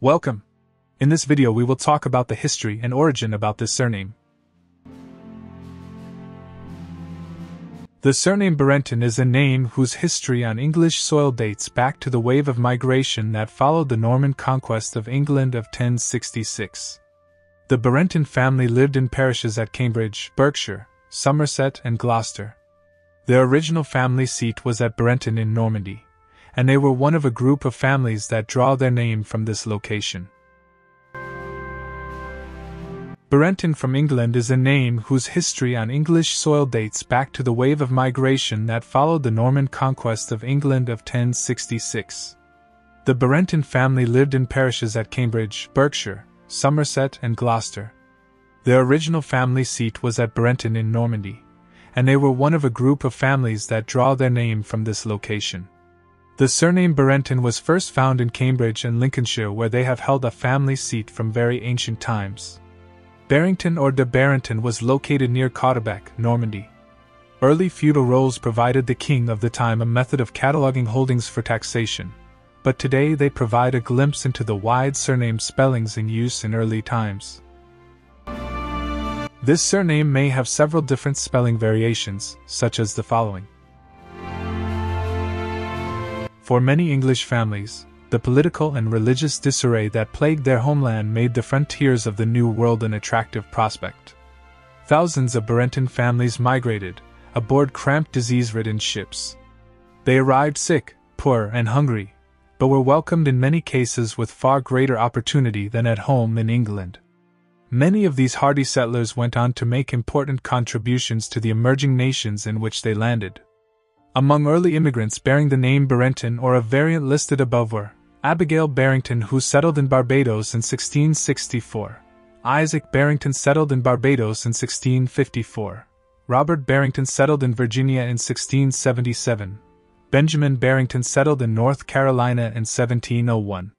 Welcome! In this video we will talk about the history and origin about this surname. The surname Barentin is a name whose history on English soil dates back to the wave of migration that followed the Norman conquest of England of 1066. The Barentin family lived in parishes at Cambridge, Berkshire, Somerset, and Gloucester. Their original family seat was at Barentin in Normandy, and they were one of a group of families that draw their name from this location. Barentin from England is a name whose history on English soil dates back to the wave of migration that followed the Norman conquest of England of 1066. The Barentin family lived in parishes at Cambridge, Berkshire, Somerset, and Gloucester. Their original family seat was at Barentin in Normandy, and they were one of a group of families that draw their name from this location. The surname Barentin was first found in Cambridge and Lincolnshire, where they have held a family seat from very ancient times. Barrington or de Barenton was located near Caudebec, Normandy. Early feudal rolls provided the king of the time a method of cataloging holdings for taxation, but today they provide a glimpse into the wide surname spellings in use in early times. This surname may have several different spelling variations, such as the following. For many English families, the political and religious disarray that plagued their homeland made the frontiers of the New World an attractive prospect. Thousands of Barentin families migrated, aboard cramped, disease ridden ships. They arrived sick, poor, and hungry, but were welcomed in many cases with far greater opportunity than at home in England. Many of these hardy settlers went on to make important contributions to the emerging nations in which they landed. Among early immigrants bearing the name Barrington or a variant listed above were Abigail Barrington, who settled in Barbados in 1664. Isaac Barrington settled in Barbados in 1654. Robert Barrington settled in Virginia in 1677. Benjamin Barrington settled in North Carolina in 1701.